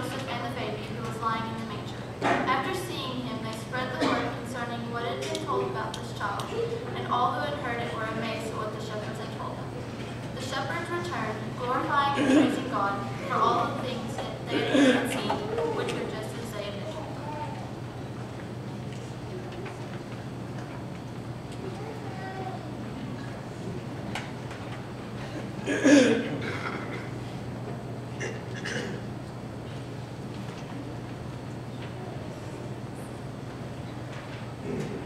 Joseph and the baby who was lying in the manger. After seeing him, they spread the word concerning what had been told about this child, and all who had heard it were amazed at what the shepherds had told them. The shepherds returned, glorifying and praising God for all of Mm-hmm.